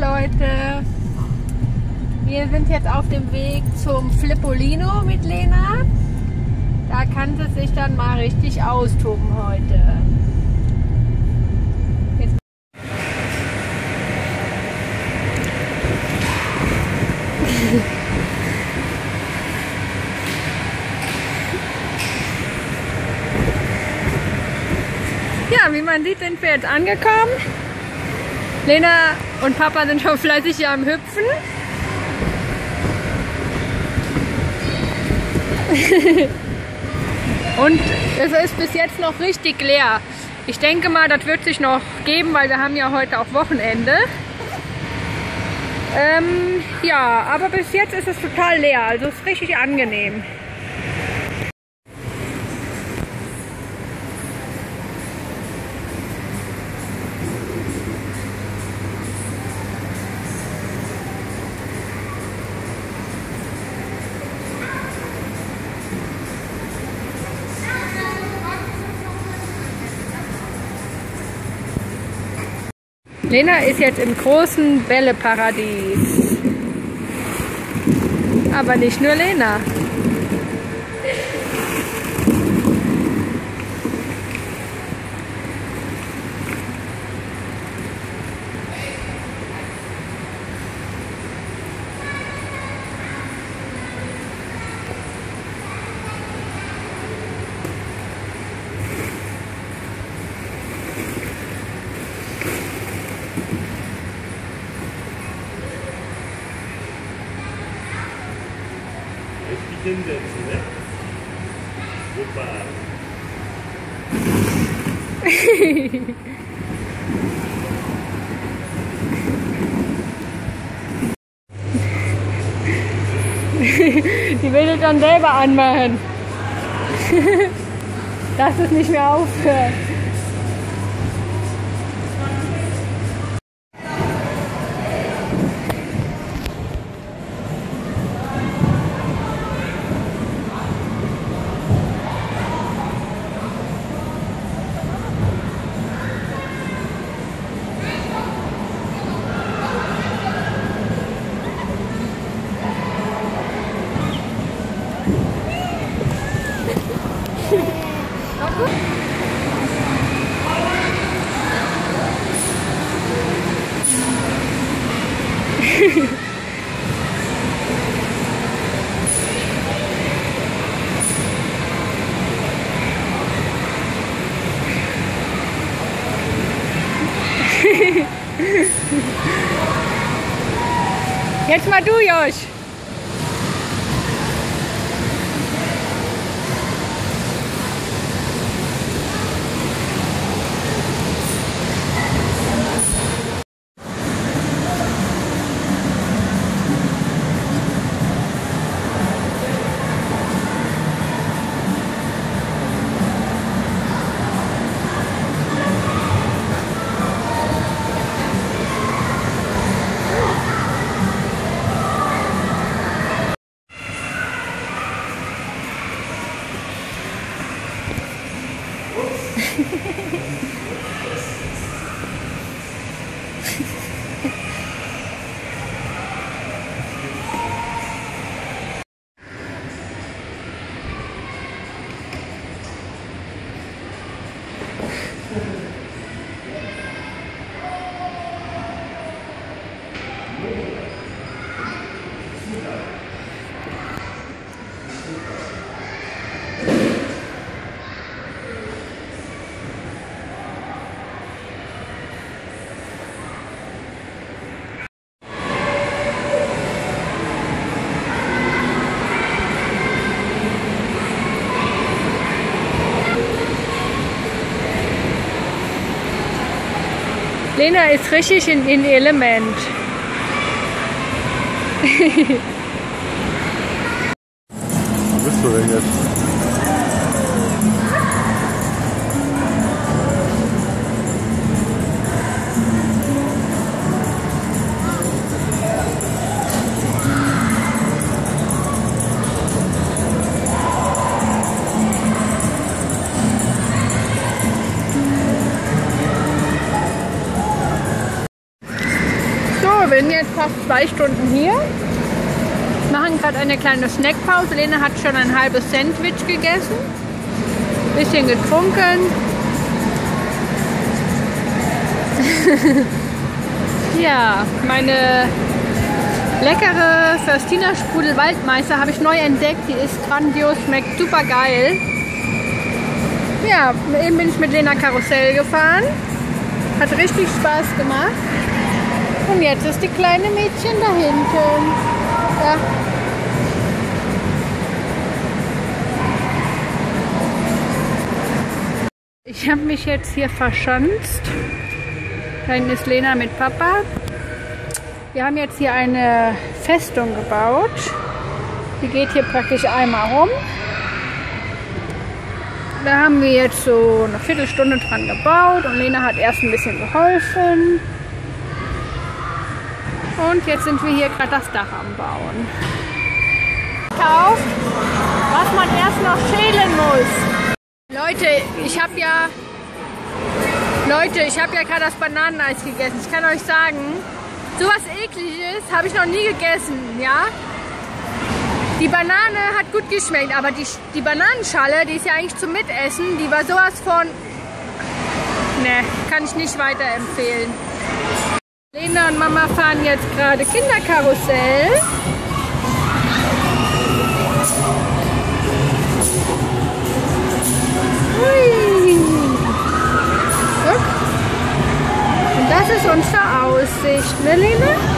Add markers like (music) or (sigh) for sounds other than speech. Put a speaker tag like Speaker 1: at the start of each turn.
Speaker 1: Leute, wir sind jetzt auf dem Weg zum Flippolino mit Lena. Da kann sie sich dann mal richtig austoben heute. Ja, wie man sieht, sind wir jetzt angekommen. Lena und Papa sind schon fleißig hier am Hüpfen. (laughs) und es ist bis jetzt noch richtig leer. Ich denke mal, das wird sich noch geben, weil wir haben ja heute auch Wochenende. Ähm, ja, aber bis jetzt ist es total leer, also es ist richtig angenehm. Lena ist jetzt im großen Bälleparadies. Aber nicht nur Lena.
Speaker 2: Hinsetzen, ne? Super.
Speaker 1: Die will es dann selber anmachen. (laughs) Dass es nicht mehr aufhört. Jetzt mal du, Josh. Lena ist richtig in, in Element.
Speaker 2: Wo bist du denn
Speaker 1: jetzt? Fast zwei Stunden hier. Machen gerade eine kleine Snackpause. Lena hat schon ein halbes Sandwich gegessen. Bisschen getrunken. (laughs) ja, meine leckere Förstina Sprudel Waldmeister habe ich neu entdeckt. Die ist grandios, schmeckt super geil. Ja, eben bin ich mit Lena Karussell gefahren. Hat richtig Spaß gemacht. Und jetzt ist die kleine Mädchen da hinten. Ja. Ich habe mich jetzt hier verschanzt. Da hinten ist Lena mit Papa. Wir haben jetzt hier eine Festung gebaut. Die geht hier praktisch einmal rum. Da haben wir jetzt so eine Viertelstunde dran gebaut und Lena hat erst ein bisschen geholfen. Und jetzt sind wir hier gerade das Dach am Bauen. Kauft, was man erst noch schälen muss. Leute, ich habe ja Leute, ich habe ja gerade das Bananeneis gegessen. Ich kann euch sagen, sowas ekliges habe ich noch nie gegessen, ja? Die Banane hat gut geschmeckt, aber die, die Bananenschale, die ist ja eigentlich zum Mitessen, die war sowas von... Ne, kann ich nicht weiterempfehlen. Lena und Mama fahren jetzt gerade Kinderkarussell. Hui. Und das ist unsere Aussicht, ne Lena?